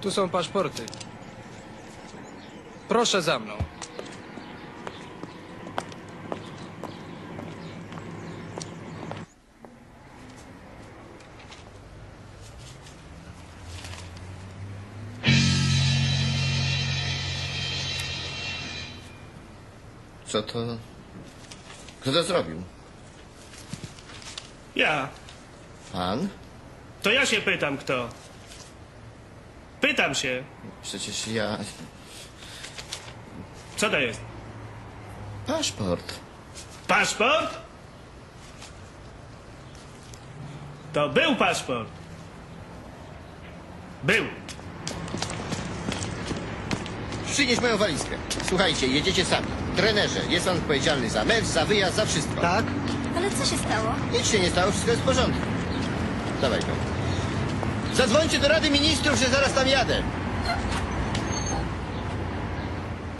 Tu są paszporty. Proszę za mną. Co to... Kto to zrobił? Ja. Pan? To ja się pytam, kto. Pytam się, Przecież ja... co to jest? Paszport. Paszport? To był paszport. Był. Przynieś moją walizkę. Słuchajcie, jedziecie sami. Trenerze, jest pan odpowiedzialny za mecz, za wyjazd, za wszystko. Tak? Ale co się stało? Nic się nie stało, wszystko jest w porządku. Dawaj go. Zadzwońcie do Rady Ministrów, że zaraz tam jadę.